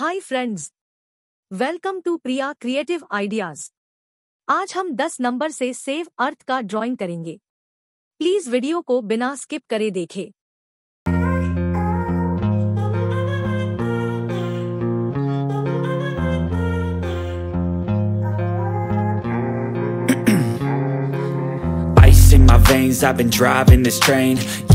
Hi friends welcome to Priya creative ideas आज हम 10 number से सेव अर्थ का ड्राइंग करेंगे। प्लीज़ वीडियो को बिना स्किप करे देखें। Veins, I've been driving this train.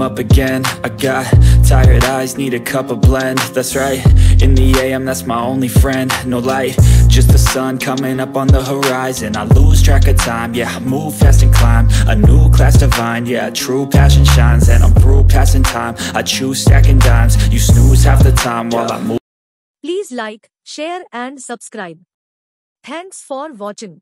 Up again. I got tired eyes, need a cup of blend. That's right, in the AM that's my only friend. No light, just the sun coming up on the horizon. I lose track of time, yeah, I move fast and climb. A new class divine, yeah, true passion shines. And I'm through passing time, I choose stacking dimes. You snooze half the time while I move. Please like, share and subscribe. Thanks for watching.